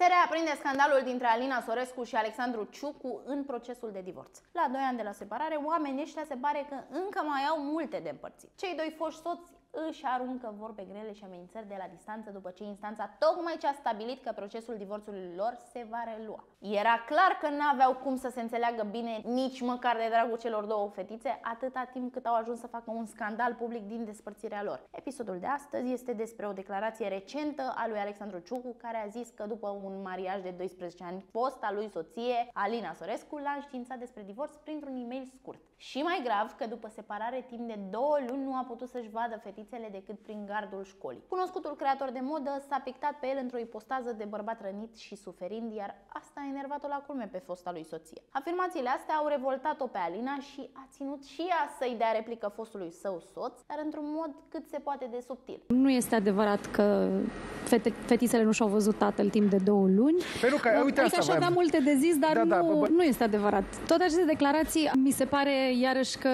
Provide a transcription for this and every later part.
Se reaprinde scandalul dintre Alina Sorescu și Alexandru Ciucu în procesul de divorț. La doi ani de la separare, oamenii ăștia se pare că încă mai au multe de împărțit. Cei doi foști soți își aruncă vorbe grele și amenințări de la distanță după ce instanța tocmai ce a stabilit că procesul divorțului lor se va relua. Era clar că n-aveau cum să se înțeleagă bine nici măcar de dragul celor două fetițe atâta timp cât au ajuns să facă un scandal public din despărțirea lor. Episodul de astăzi este despre o declarație recentă a lui Alexandru Ciucu care a zis că după un mariaj de 12 ani fosta lui soție, Alina Sorescu, l-a înștiințat despre divorț printr-un e-mail scurt. Și mai grav că după separare timp de două luni nu a putut să-și vadă fetița fetițele decât prin gardul școlii. Cunoscutul creator de modă s-a pictat pe el într-o ipostază de bărbat rănit și suferind, iar asta a enervat-o la culme pe fosta lui soție. Afirmațiile astea au revoltat-o pe Alina și a ținut și ea să-i dea replică fostului său soț, dar într-un mod cât se poate de subtil. Nu este adevărat că fete, fetițele nu și-au văzut tatăl timp de două luni. Păi nu, că, uite Adică asta aș avea voiam. multe de zis, dar Da, da, nu, bă, bă. nu este adevărat. Toate aceste declarații mi se pare iarăși că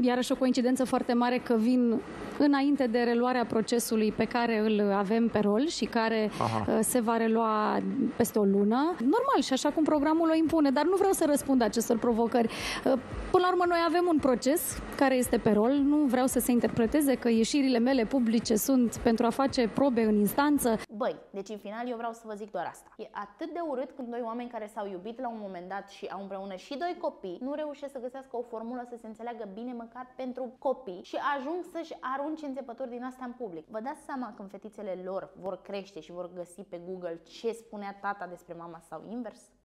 iarăși o coincidență foarte mare că vin înainte de reluarea procesului pe care îl avem pe rol și care Aha. uh, se va relua peste o lună. Normal, și așa cum programul o impune, dar nu vreau să răspund acestor provocări. Uh, Până la urmă, noi avem un proces care este pe rol. Nu vreau să se interpreteze că ieșirile mele publice sunt pentru a face probe în instanță. Băi, deci în final eu vreau să vă zic doar asta. E atât de urât când doi oameni care s-au iubit la un moment dat și au împreună și doi copii nu reușesc să găsească o formulă să se înțeleagă bine măcar pentru copii și ajung să-și arunce înțepături din asta în public. Vă dați seama când fetițele lor vor crește și vor găsi pe Google ce spunea tata despre mama sau invers?